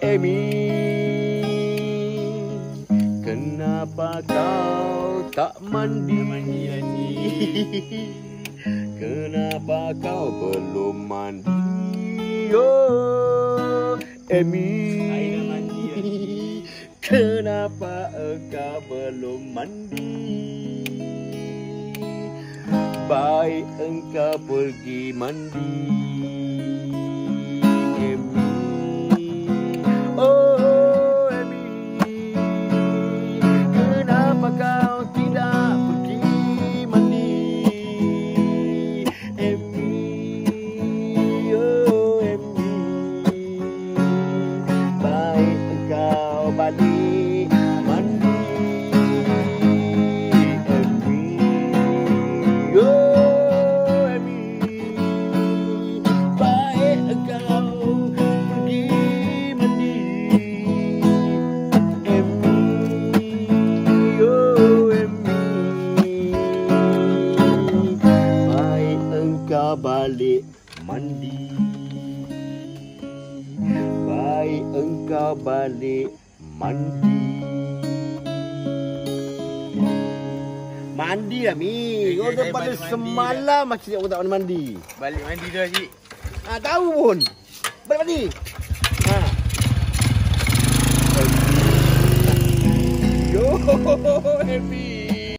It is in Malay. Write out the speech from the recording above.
Amy. Kenapa kau tak mandi? Mandi Kenapa kau belum mandi? Oh Amy. Mandi Kenapa engkau belum mandi? Baik engkau pergi mandi engkau balik mandi Amy Oh Amy Baik engkau pergi mandi Amy Oh Amy Baik engkau balik mandi Baik engkau balik mandi. Mandi lah Mi Kau saya daripada balik mandi semalam Macam aku tak mandi mandi? Balik mandi dah cik Ha tahu pun. Balik mandi. Ha. Yo happy